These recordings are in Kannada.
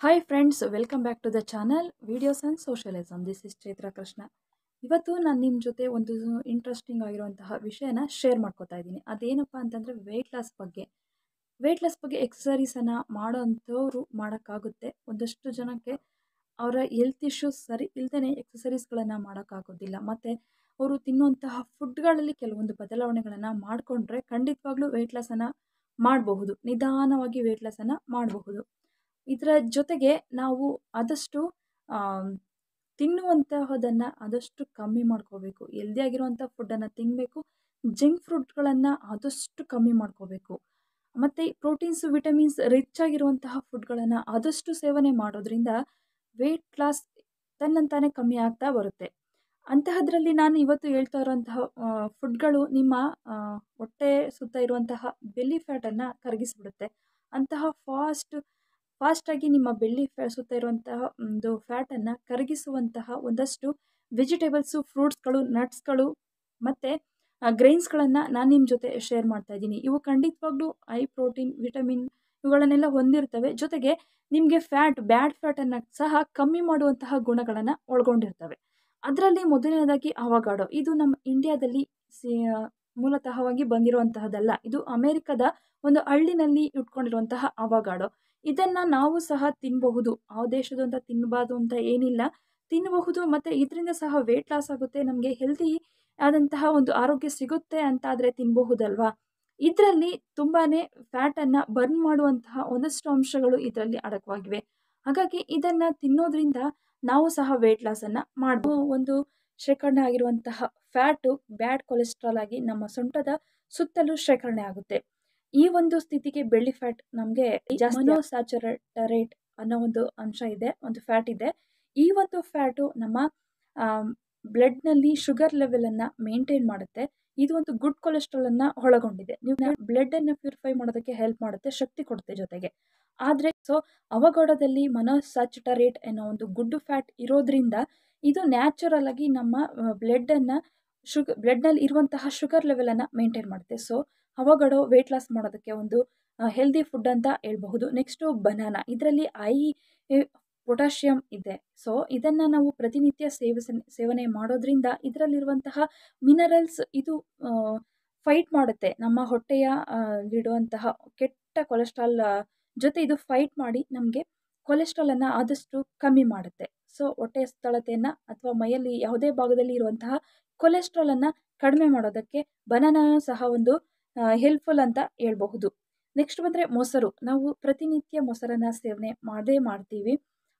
Hi friends welcome back to the channel videos and socialism this is Chaitra Krishna ಇವತ್ತು ನಾನು ನಿಮ್ಮ ಜೊತೆ ಒಂದು ಇಂಟ್ರೆಸ್ಟಿಂಗ್ ಆಗಿರುವಂತಹ ವಿಷಯನ ಶೇರ್ ಮಾಡ್ಕೋತಾ ಇದ್ದೀನಿ. ಅದೇನಪ್ಪ ಅಂತಂದರೆ ವೆಯ್ಟ್ ಲಾಸ್ ಬಗ್ಗೆ. ವೆಯ್ಟ್ ಲಾಸ್ ಬಗ್ಗೆ ಎಕ್ಸಸೈಸನ್ನು ಮಾಡೋ ಅಂಥವ್ರು ಮಾಡೋಕ್ಕಾಗುತ್ತೆ. ಒಂದಷ್ಟು ಜನಕ್ಕೆ ಅವರ ಹೆಲ್ತ್ ಇಶ್ಯೂಸ್ ಸರಿ ಇಲ್ಲದೇ ಎಕ್ಸಸೈಸ್ಗಳನ್ನು ಮಾಡೋಕ್ಕಾಗೋದಿಲ್ಲ. ಮತ್ತು ಅವರು ತಿನ್ನುವಂತಹ ಫುಡ್ಗಳಲ್ಲಿ ಕೆಲವೊಂದು ಬದಲಾವಣೆಗಳನ್ನು ಮಾಡಿಕೊಂಡ್ರೆ ಖಂಡಿತವಾಗ್ಲೂ ವೆಯ್ಟ್ ಲಾಸನ್ನು ಮಾಡಬಹುದು. ನಿಧಾನವಾಗಿ ವೆಯ್ಟ್ ಲಾಸನ್ನು ಮಾಡಬಹುದು. ಇದರ ಜೊತೆಗೆ ನಾವು ಆದಷ್ಟು ತಿನ್ನುವಂತಹದನ್ನು ಆದಷ್ಟು ಕಮ್ಮಿ ಮಾಡ್ಕೋಬೇಕು. ಹೆಲ್ದಿಯಾಗಿರುವಂಥ ಫುಡ್ಡನ್ನು ತಿನ್ನಬೇಕು ಜಂಕ್ ಫ್ರೂಟ್ಗಳನ್ನು ಆದಷ್ಟು ಕಮ್ಮಿ ಮಾಡ್ಕೋಬೇಕು. ಮತ್ತು ಪ್ರೋಟೀನ್ಸ್ ವಿಟಮಿನ್ಸ್ ರಿಚ್ ಆಗಿರುವಂತಹ ಫುಡ್ಗಳನ್ನು ಆದಷ್ಟು ಸೇವನೆ ಮಾಡೋದ್ರಿಂದ ವೆಯ್ಟ್ ಲಾಸ್ ತನ್ನಂತಾನೆ ಕಮ್ಮಿ ಆಗ್ತಾ ಬರುತ್ತೆ. ಅಂತಹದ್ರಲ್ಲಿ ನಾನು ಇವತ್ತು ಹೇಳ್ತಾ ಇರುವಂತಹ ಫುಡ್ಗಳು ನಿಮ್ಮ ಹೊಟ್ಟೆ ಸುತ್ತ ಇರುವಂತಹ ಬೆಲ್ಲಿ ಫ್ಯಾಟನ್ನು ಕರಗಿಸಿಬಿಡುತ್ತೆ. ಅಂತಹ ಫಾಸ್ಟ್ ಫಾಸ್ಟಾಗಿ ನಿಮ್ಮ ಬೆಳ್ಳಿ ಸುತ್ತ ಇರುವಂತಹ, ಒಂದು ಫ್ಯಾಟನ್ನು ಕರಗಿಸುವಂತಹ ಒಂದಷ್ಟು ವೆಜಿಟೇಬಲ್ಸು ಫ್ರೂಟ್ಸ್ಗಳು ನಟ್ಸ್ಗಳು ಮತ್ತು ಗ್ರೈನ್ಸ್ಗಳನ್ನು ನಾನು ನಿಮ್ಮ ಜೊತೆ ಶೇರ್ ಮಾಡ್ತಾ ಇದ್ದೀನಿ. ಇವು ಖಂಡಿತವಾಗ್ಲೂ ಹೈ ಪ್ರೋಟೀನ್ ವಿಟಮಿನ್ ಇವುಗಳನ್ನೆಲ್ಲ ಹೊಂದಿರ್ತವೆ. ಜೊತೆಗೆ ನಿಮಗೆ ಫ್ಯಾಟ್ ಬ್ಯಾಡ್ ಫ್ಯಾಟನ್ನು ಸಹ ಕಮ್ಮಿ ಮಾಡುವಂತಹ ಗುಣಗಳನ್ನು ಒಳಗೊಂಡಿರ್ತವೆ. ಅದರಲ್ಲಿ ಮೊದಲನೇದಾಗಿ ಅವಗಾಡೋ. ಇದು ನಮ್ಮ ಇಂಡಿಯಾದಲ್ಲಿ ಮೂಲತಃವಾಗಿ ಬಂದಿರುವಂತಹದ್ದಲ್ಲ. ಇದು ಅಮೇರಿಕದ ಒಂದು ಹಳ್ಳಿನಲ್ಲಿ ಇಟ್ಕೊಂಡಿರುವಂತಹ ಅವಗಾಡೋ. ಇದನ್ನು ನಾವು ಸಹ ತಿನ್ನಬಹುದು ಆ ದೇಶದ್ದು ಅಂತ ತಿನ್ನಬಾರ್ದು ಅಂತ ಏನಿಲ್ಲ. ತಿನ್ನಬಹುದು ಮತ್ತು ಇದರಿಂದ ಸಹ ವೆಯ್ಟ್ ಲಾಸ್ ಆಗುತ್ತೆ, ನಮಗೆ ಹೆಲ್ದಿ ಆದಂತಹ ಒಂದು ಆರೋಗ್ಯ ಸಿಗುತ್ತೆ ಅಂತಾದರೆ ತಿನ್ನಬಹುದಲ್ವಾ ಇದರಲ್ಲಿ ತುಂಬಾ ಫ್ಯಾಟನ್ನು ಬರ್ನ್ ಮಾಡುವಂತಹ ಒಂದಷ್ಟು ಅಂಶಗಳು ಇದರಲ್ಲಿ ಅಡಕವಾಗಿವೆ. ಹಾಗಾಗಿ ಇದನ್ನು ತಿನ್ನೋದ್ರಿಂದ ನಾವು ಸಹ ವೆಯ್ಟ್ ಲಾಸನ್ನು ಮಾಡಬಹುದು ಒಂದು ಶೇಖರಣೆ ಆಗಿರುವಂತಹ ಫ್ಯಾಟು ಬ್ಯಾಡ್ ಕೊಲೆಸ್ಟ್ರಾಲ್ ಆಗಿ ನಮ್ಮ ಸೊಂಟದ ಸುತ್ತಲೂ ಶೇಖರಣೆ ಆಗುತ್ತೆ. ಈ ಒಂದು ಸ್ಥಿತಿಗೆ ಬೆಳ್ಳಿ ಫ್ಯಾಟ್ ನಮಗೆ ಸ್ಯಾಚುರೇಟರೇಟ್ ಅನ್ನೋ ಒಂದು ಅಂಶ ಇದೆ ಒಂದು ಫ್ಯಾಟ್ ಇದೆ. ಈ ಒಂದು ಫ್ಯಾಟು ನಮ್ಮ ಬ್ಲಡ್ನಲ್ಲಿ ಶುಗರ್ ಲೆವೆಲನ್ನು ಮೇಂಟೈನ್ ಮಾಡುತ್ತೆ. ಇದು ಒಂದು ಗುಡ್ ಕೊಲೆಸ್ಟ್ರಾಲನ್ನು ಒಳಗೊಂಡಿದೆ. ನೀವು ಬ್ಲಡ್ಡನ್ನು ಪ್ಯೂರಿಫೈ ಮಾಡೋದಕ್ಕೆ ಹೆಲ್ಪ್ ಮಾಡುತ್ತೆ ಶಕ್ತಿ ಕೊಡುತ್ತೆ ಜೊತೆಗೆ. ಆದರೆ ಸೊ ಅವಘಡದಲ್ಲಿ ಮೊನೋಸ್ಯಾಚುಟರೇಟ್ ಅನ್ನೋ ಒಂದು ಗುಡ್ ಫ್ಯಾಟ್ ಇರೋದ್ರಿಂದ ಇದು ನ್ಯಾಚುರಲ್ ಆಗಿ ನಮ್ಮ ಬ್ಲಡ್ಡನ್ನು ಶುಗ ಬ್ಲಡ್ನಲ್ಲಿ ಇರುವಂತಹ ಶುಗರ್ ಲೆವೆಲನ್ನು ಮೇಂಟೈನ್ ಮಾಡುತ್ತೆ. ಸೊ ಅವಘಡ ವೆಯ್ಟ್ ಲಾಸ್ ಮಾಡೋದಕ್ಕೆ ಒಂದು ಹೆಲ್ದಿ ಫುಡ್ ಅಂತ ಹೇಳ್ಬಹುದು. ನೆಕ್ಸ್ಟು ಬನಾನಾ ಇದರಲ್ಲಿ ಐ ಪೊಟ್ಯಾಷಿಯಮ್ ಇದೆ. ಸೊ ಇದನ್ನು ನಾವು ಪ್ರತಿನಿತ್ಯ ಸೇವಿಸ, ಸೇವನೆ ಮಾಡೋದ್ರಿಂದ ಇದರಲ್ಲಿರುವಂತಹ ಮಿನರಲ್ಸ್ ಇದು ಫೈಟ್ ಮಾಡುತ್ತೆ. ನಮ್ಮ ಹೊಟ್ಟೆಯ ಇಡುವಂತಹ ಕೆಟ್ಟ ಕೊಲೆಸ್ಟ್ರಾಲ್ ಜೊತೆ ಇದು ಫೈಟ್ ಮಾಡಿ ನಮಗೆ ಕೊಲೆಸ್ಟ್ರಾಲನ್ನು ಆದಷ್ಟು ಕಮ್ಮಿ ಮಾಡುತ್ತೆ. ಸೊ ಹೊಟ್ಟೆಯ ಸ್ಥಳತೆಯನ್ನು ಅಥವಾ ಮೈಯಲ್ಲಿ ಯಾವುದೇ ಭಾಗದಲ್ಲಿ ಇರುವಂತಹ ಕೊಲೆಸ್ಟ್ರಾಲನ್ನು ಕಡಿಮೆ ಮಾಡೋದಕ್ಕೆ ಬನಾನ ಸಹ ಒಂದು ಹೆಲ್ಪ್ಫುಲ್ ಅಂತ ಹೇಳ್ಬಹುದು. ನೆಕ್ಸ್ಟ್ ಬಂದರೆ ಮೊಸರು. ನಾವು ಪ್ರತಿನಿತ್ಯ ಮೊಸರನ್ನು ಸೇವನೆ ಮಾಡದೇ ಮಾಡ್ತೀವಿ.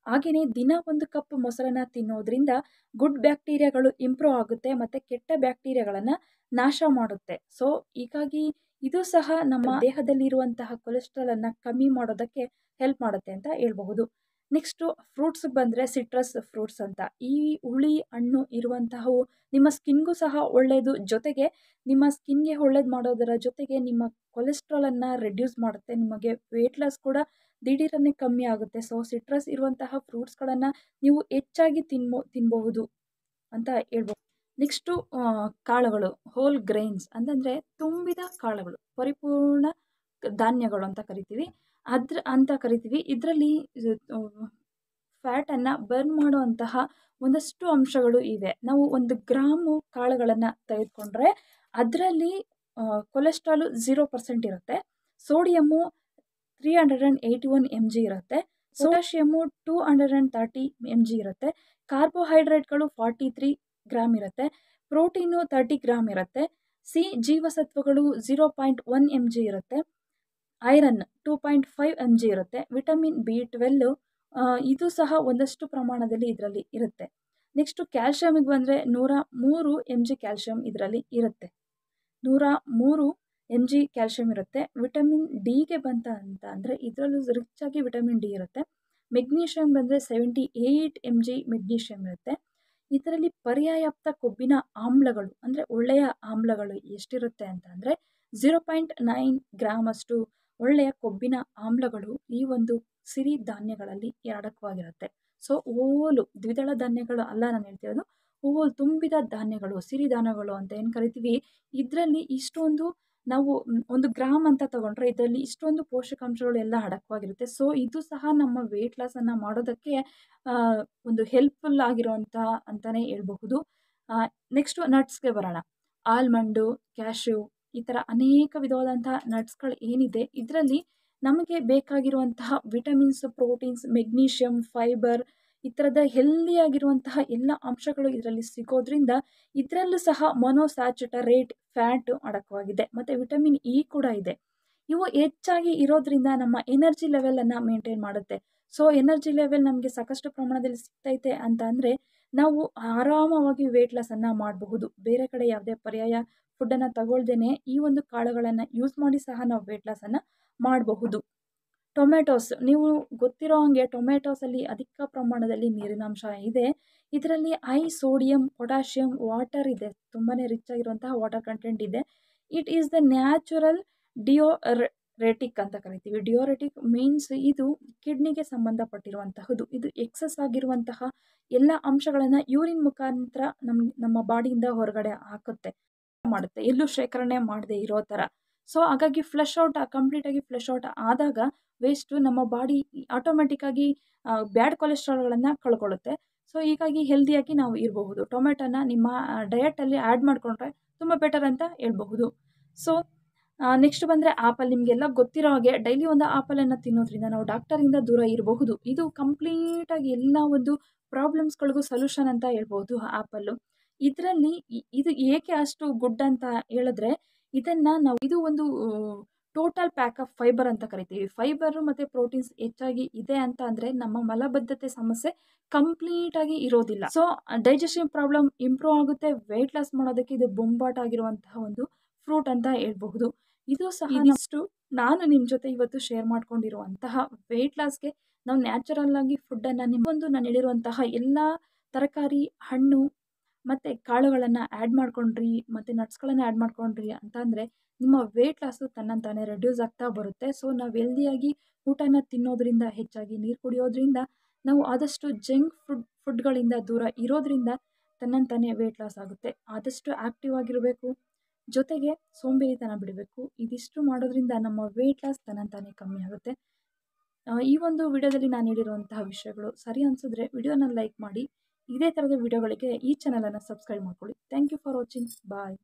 ಹಾಗೆಯೇ ದಿನ ಒಂದು ಕಪ್ ಮೊಸರನ್ನು ತಿನ್ನೋದ್ರಿಂದ ಗುಡ್ ಬ್ಯಾಕ್ಟೀರಿಯಾಗಳು ಇಂಪ್ರೂವ್ ಆಗುತ್ತೆ ಮತ್ತು ಕೆಟ್ಟ ಬ್ಯಾಕ್ಟೀರಿಯಾಗಳನ್ನು ನಾಶ ಮಾಡುತ್ತೆ. ಸೊ ಹೀಗಾಗಿ ಇದು ಸಹ ನಮ್ಮ ದೇಹದಲ್ಲಿರುವಂತಹ ಕೊಲೆಸ್ಟ್ರಾಲನ್ನು ಕಮ್ಮಿ ಮಾಡೋದಕ್ಕೆ ಹೆಲ್ಪ್ ಮಾಡುತ್ತೆ ಅಂತ ಹೇಳ್ಬಹುದು. ನೆಕ್ಸ್ಟು ಫ್ರೂಟ್ಸ್ ಬಂದರೆ ಸಿಟ್ರಸ್ ಫ್ರೂಟ್ಸ್ ಅಂತ. ಈ ಹುಳಿ ಹಣ್ಣು ಇರುವಂತಹವು ನಿಮ್ಮ ಸ್ಕಿನ್ಗೂ ಸಹ ಒಳ್ಳೆಯದು ಜೊತೆಗೆ ನಿಮ್ಮ ಸ್ಕಿನ್ಗೆ ಒಳ್ಳೇದು ಮಾಡೋದರ ಜೊತೆಗೆ ನಿಮ್ಮ ಕೊಲೆಸ್ಟ್ರಾಲನ್ನು ರೆಡ್ಯೂಸ್ ಮಾಡುತ್ತೆ. ನಿಮಗೆ ವೆಯ್ಟ್ ಲಾಸ್ ಕೂಡ ದಿಢೀರನ್ನೇ ಕಮ್ಮಿ ಆಗುತ್ತೆ. ಸೊ ಸಿಟ್ರಸ್ ಇರುವಂತಹ ಫ್ರೂಟ್ಸ್ಗಳನ್ನು ನೀವು ಹೆಚ್ಚಾಗಿ ತಿನ್ಬೋ ತಿನ್ನಬಹುದು ಅಂತ ಹೇಳ್ಬೋದು. ನೆಕ್ಸ್ಟು ಕಾಳುಗಳು ಹೋಲ್ ಗ್ರೈನ್ಸ್ ಅಂತಂದರೆ ತುಂಬಿದ ಕಾಳುಗಳು, ಪರಿಪೂರ್ಣ ಧಾನ್ಯಗಳು ಅಂತ ಕರಿತೀವಿ. ಅದ್ರ ಅಂತ ಕರಿತೀವಿ. ಇದರಲ್ಲಿ ಫ್ಯಾಟನ್ನು ಬರ್ನ್ ಮಾಡುವಂತಹ ಒಂದಷ್ಟು ಅಂಶಗಳು ಇವೆ. ನಾವು ಒಂದು ಗ್ರಾಮು ಕಾಳುಗಳನ್ನು ತೆಗೆದುಕೊಂಡ್ರೆ ಅದರಲ್ಲಿ ಕೊಲೆಸ್ಟ್ರಾಲು ಝೀರೋ ಪರ್ಸೆಂಟ್ ಇರುತ್ತೆ. Sodium three hundred and eighty one M G ಇರುತ್ತೆ. Potassium two hundred and thirty M G ಇರುತ್ತೆ. ಕಾರ್ಬೋಹೈಡ್ರೇಟ್ಗಳು ಫಾರ್ಟಿ ತ್ರೀ ಗ್ರಾಮ್ ಇರುತ್ತೆ. ಪ್ರೋಟೀನು ತರ್ಟಿ ಗ್ರಾಮ್ ಇರುತ್ತೆ. ಸಿ ಜೀವಸತ್ವಗಳು zero point one M G ಇರುತ್ತೆ. Iron two point five M G ಇರುತ್ತೆ. ವಿಟಮಿನ್ ಬಿ ಟ್ವೆಲ್ಲು ಇದು ಸಹ ಒಂದಷ್ಟು ಪ್ರಮಾಣದಲ್ಲಿ ಇದರಲ್ಲಿ ಇರುತ್ತೆ. ನೆಕ್ಸ್ಟು ಕ್ಯಾಲ್ಶಿಯಮಿಗೆ ಬಂದರೆ ನೂರ ಮೂರು ಎಂ ಜಿ ಕ್ಯಾಲ್ಶಿಯಮ್ ಇದರಲ್ಲಿ ಇರುತ್ತೆ. ನೂರ ಮೂರು ಎಂ ಜಿ ಕ್ಯಾಲ್ಶಿಯಂ ಇರುತ್ತೆ. ವಿಟಮಿನ್ ಡಿಗೆ ಬಂತ ಅಂತ ಅಂದರೆ ಇದರಲ್ಲೂ ರಿಚ್ ಆಗಿ ವಿಟಮಿನ್ ಡಿ ಇರುತ್ತೆ. ಮೆಗ್ನೀಷಿಯಮ್ ಬಂದರೆ seventy eight M G magnesium ಇರುತ್ತೆ. ಇದರಲ್ಲಿ ಪರ್ಯಾಯಪ್ತ ಕೊಬ್ಬಿನ ಆಮ್ಲಗಳು ಅಂದರೆ ಒಳ್ಳೆಯ ಆಮ್ಲಗಳು ಎಷ್ಟಿರುತ್ತೆ ಅಂತ ಅಂದರೆ ಝೀರೋ ಪಾಯಿಂಟ್ ನೈನ್ ಗ್ರಾಮ್ ಅಷ್ಟು ಒಳ್ಳೆಯ ಕೊಬ್ಬಿನ ಆಮ್ಲಗಳು ಈ ಒಂದು ಸಿರಿ ಧಾನ್ಯಗಳಲ್ಲಿ ಅಡಕವಾಗಿರುತ್ತೆ ಸೊ ಹೋಲು ದ್ವಿದಳ ಧಾನ್ಯಗಳು ಅಲ್ಲ ನಾನು ಹೇಳ್ತಿರೋದು. ಓಲ್ ತುಂಬಿದ ಧಾನ್ಯಗಳು ಸಿರಿಧಾನ್ಯಗಳು ಅಂತ ಏನು ಕರಿತೀವಿ? ಇದರಲ್ಲಿ ಇಷ್ಟೊಂದು ನಾವು ಒಂದು ಗ್ರಾಮ್ ಅಂತ ತಗೊಂಡ್ರೆ ಇದರಲ್ಲಿ ಇಷ್ಟೊಂದು ಪೋಷಕಾಂಶಗಳು ಎಲ್ಲ ಅಡಕವಾಗಿರುತ್ತೆ. ಸೊ ಇದು ಸಹ ನಮ್ಮ ವೆಯ್ಟ್ ಲಾಸನ್ನು ಮಾಡೋದಕ್ಕೆ ಒಂದು ಹೆಲ್ಪ್ಫುಲ್ ಆಗಿರುವಂಥ ಅಂತಲೇ ಹೇಳ್ಬಹುದು. ನೆಕ್ಸ್ಟು ನಟ್ಸ್ಗೆ ಬರೋಣ. ಆಲ್ಮಂಡು ಕ್ಯಾಶ್ಯೂ ಈ ಥರ ಅನೇಕ ವಿಧವಾದಂತಹ ನಟ್ಸ್ಗಳು ಏನಿದೆ, ಇದರಲ್ಲಿ ನಮಗೆ ಬೇಕಾಗಿರುವಂತಹ ವಿಟಮಿನ್ಸ್ ಪ್ರೋಟೀನ್ಸ್ ಮೆಗ್ನೀಷಿಯಮ್ ಫೈಬರ್ ಈ ಥರದ ಹೆಲ್ದಿಯಾಗಿರುವಂತಹ ಎಲ್ಲ ಅಂಶಗಳು ಇದರಲ್ಲಿ ಸಿಗೋದ್ರಿಂದ ಇದರಲ್ಲೂ ಸಹ ಮೊನೋಸ್ಯಾಚುಟರೇಟ್ ಫ್ಯಾಟ್ ಅಡಕವಾಗಿದೆ. ಮತ್ತು ವಿಟಮಿನ್ ಇ ಕೂಡ ಇದೆ. ಇವು ಹೆಚ್ಚಾಗಿ ಇರೋದ್ರಿಂದ ನಮ್ಮ ಎನರ್ಜಿ ಲೆವೆಲನ್ನು ಮೇಂಟೈನ್ ಮಾಡುತ್ತೆ. ಸೊ ಎನರ್ಜಿ ಲೆವೆಲ್ ನಮಗೆ ಸಾಕಷ್ಟು ಪ್ರಮಾಣದಲ್ಲಿ ಸಿಗ್ತೈತೆ ಅಂತ ಅಂದರೆ ನಾವು ಆರಾಮವಾಗಿ ವೆಯ್ಟ್ ಲಾಸನ್ನು ಮಾಡಬಹುದು. ಬೇರೆ ಕಡೆ ಯಾವುದೇ ಪರ್ಯಾಯ ಫುಡ್ಡನ್ನು ತಗೊಳ್ದೇನೆ ಈ ಒಂದು ಕಾಳುಗಳನ್ನು ಯೂಸ್ ಮಾಡಿ ಸಹ ನಾವು ವೆಯ್ಟ್ ಲಾಸನ್ನು ಮಾಡಬಹುದು. ಟೊಮೆಟೊಸ್ ನೀವು ಗೊತ್ತಿರೋ ಹಾಗೆ ಟೊಮೆಟೊಸಲ್ಲಿ ಅಧಿಕ ಪ್ರಮಾಣದಲ್ಲಿ ನೀರಿನಾಂಶ ಇದೆ. ಇದರಲ್ಲಿ ಹೈ ಸೋಡಿಯಂ ಪೊಟ್ಯಾಷಿಯಂ ವಾಟರ್ ಇದೆ. ತುಂಬಾ ರಿಚ್ ಆಗಿರುವಂತಹ ವಾಟರ್ ಕಂಟೆಂಟ್ ಇದೆ. It is the natural diuretic ಅಂತ ಕರಿತೀವಿ. ಡಿಯೋರೆಟಿಕ್ ಮೀನ್ಸ್ ಇದು ಕಿಡ್ನಿಗೆ ಸಂಬಂಧಪಟ್ಟಿರುವಂತಹದ್ದು ಇದು ಎಕ್ಸಸ್ ಆಗಿರುವಂತಹ ಎಲ್ಲ ಅಂಶಗಳನ್ನು ಯೂರಿನ್ ಮುಖಾಂತರ ನಮ್ಮ ನಮ್ಮ ಬಾಡಿಯಿಂದ ಹೊರಗಡೆ ಹಾಕುತ್ತೆ. ಮಾಡುತ್ತೆ. ಎಲ್ಲೂ ಶೇಖರಣೆ ಮಾಡದೆ ಇರೋ ಥರ ಸೊ ಹಾಗಾಗಿ ಫ್ಲಶ್ ಔಟ್ ಕಂಪ್ಲೀಟಾಗಿ ಫ್ಲಶ್ ಔಟ್ ಆದಾಗ ವೇಸ್ಟು ನಮ್ಮ ಬಾಡಿ ಆಟೋಮೆಟಿಕ್ಕಾಗಿ ಬ್ಯಾಡ್ ಕೊಲೆಸ್ಟ್ರಾಲ್ಗಳನ್ನು ಕಳ್ಕೊಳ್ಳುತ್ತೆ. ಸೊ ಹೀಗಾಗಿ ಹೆಲ್ದಿಯಾಗಿ ನಾವು ಇರಬಹುದು. ಟೊಮೆಟೊನ ನಿಮ್ಮ ಡಯಟಲ್ಲಿ ಆ್ಯಡ್ ಮಾಡಿಕೊಂಡ್ರೆ ತುಂಬ ಬೆಟರ್ ಅಂತ ಹೇಳ್ಬಹುದು. ಸೊ ನೆಕ್ಸ್ಟ್ ಬಂದರೆ ಆಪಲ್. ನಿಮಗೆಲ್ಲ ಗೊತ್ತಿರೋ ಹಾಗೆ ಡೈಲಿ ಒಂದು ಆಪಲನ್ನು ತಿನ್ನೋದ್ರಿಂದ ನಾವು ಡಾಕ್ಟರಿಂದ ದೂರ ಇರಬಹುದು. ಇದು ಕಂಪ್ಲೀಟಾಗಿ ಎಲ್ಲ ಒಂದು ಪ್ರಾಬ್ಲಮ್ಸ್ಗಳಿಗೂ ಸೊಲ್ಯೂಷನ್ ಅಂತ ಹೇಳ್ಬೋದು ಆಪಲ್ಲು. ಇದರಲ್ಲಿ ಇದು ಏಕೆ ಅಷ್ಟು ಗುಡ್ ಅಂತ ಹೇಳಿದ್ರೆ, ಇದನ್ನು ನಾವು, ಇದು ಒಂದು ಟೋಟಲ್ ಪ್ಯಾಕ್ ಆಫ್ ಫೈಬರ್ ಅಂತ ಕರಿತೀವಿ. ಫೈಬರು ಮತ್ತು ಪ್ರೋಟೀನ್ಸ್ ಹೆಚ್ಚಾಗಿ ಇದೆ ಅಂತ ಅಂದರೆ ನಮ್ಮ ಮಲಬದ್ಧತೆ ಸಮಸ್ಯೆ ಕಂಪ್ಲೀಟಾಗಿ ಇರೋದಿಲ್ಲ. ಸೊ ಡೈಜೆಷನ್ ಪ್ರಾಬ್ಲಮ್ ಇಂಪ್ರೂವ್ ಆಗುತ್ತೆ. ವೆಯ್ಟ್ ಲಾಸ್ ಮಾಡೋದಕ್ಕೆ ಇದು ಬೊಂಬಾಟ್ ಆಗಿರುವಂತಹ ಒಂದು ಫ್ರೂಟ್ ಅಂತ ಹೇಳ್ಬಹುದು. ಇದು ಸಹ ಇದಿಷ್ಟು ನಾನು ನಿಮ್ಮ ಜೊತೆ ಇವತ್ತು ಶೇರ್ ಮಾಡ್ಕೊಂಡಿರುವಂತಹ ವೆಯ್ಟ್ ಲಾಸ್ಗೆ ನಾವು ನ್ಯಾಚುರಲ್ ಆಗಿ ಫುಡ್ಡನ್ನು ನಿಮ್ಮೊಂದು ನಾನು ಹೇಳಿರುವಂತಹ ಎಲ್ಲ ತರಕಾರಿ ಹಣ್ಣು ಮತ್ತು ಕಾಳುಗಳನ್ನು ಆ್ಯಡ್ ಮಾಡ್ಕೊಂಡ್ರಿ ಮತ್ತು ನಟ್ಸ್ಗಳನ್ನು ಆ್ಯಡ್ ಮಾಡ್ಕೊಂಡ್ರಿ ಅಂತ ಅಂದರೆ ನಿಮ್ಮ ವೆಯ್ಟ್ ಲಾಸು ತನ್ನಂತಾನೆ ರೆಡ್ಯೂಸ್ ಆಗ್ತಾ ಬರುತ್ತೆ. ಸೊ ನಾವು ಹೆಲ್ದಿಯಾಗಿ ಊಟನ ತಿನ್ನೋದ್ರಿಂದ ಹೆಚ್ಚಾಗಿ ನೀರು ಕುಡಿಯೋದ್ರಿಂದ ನಾವು ಆದಷ್ಟು ಜಂಕ್ ಫುಡ್ ಫುಡ್ಗಳಿಂದ ದೂರ ಇರೋದ್ರಿಂದ ತನ್ನಂತಾನೆ ವೆಯ್ಟ್ ಲಾಸ್ ಆಗುತ್ತೆ. ಆದಷ್ಟು ಆ್ಯಕ್ಟಿವ್ ಆಗಿರಬೇಕು. ಜೊತೆಗೆ ಸೋಂಬೇರಿತನ ಬಿಡಬೇಕು. ಇದಿಷ್ಟು ಮಾಡೋದ್ರಿಂದ ನಮ್ಮ ವೆಯ್ಟ್ ಲಾಸ್ ತನ್ನಂತಾನೇ ಕಮ್ಮಿ ಆಗುತ್ತೆ. ಈ ಒಂದು ವಿಡಿಯೋದಲ್ಲಿ ನಾನು ಹೇಳಿರುವಂತಹ ವಿಷಯಗಳು ಸರಿ ಅನಿಸಿದ್ರೆ ವಿಡಿಯೋನ ಲೈಕ್ ಮಾಡಿ, ಇದೇ ಥರದ ವಿಡಿಯೋಗಳಿಗೆ ಈ ಚಾನಲನ್ನು ಸಬ್ಸ್ಕ್ರೈಬ್ ಮಾಡ್ಕೊಳ್ಳಿ. Thank you for watching bye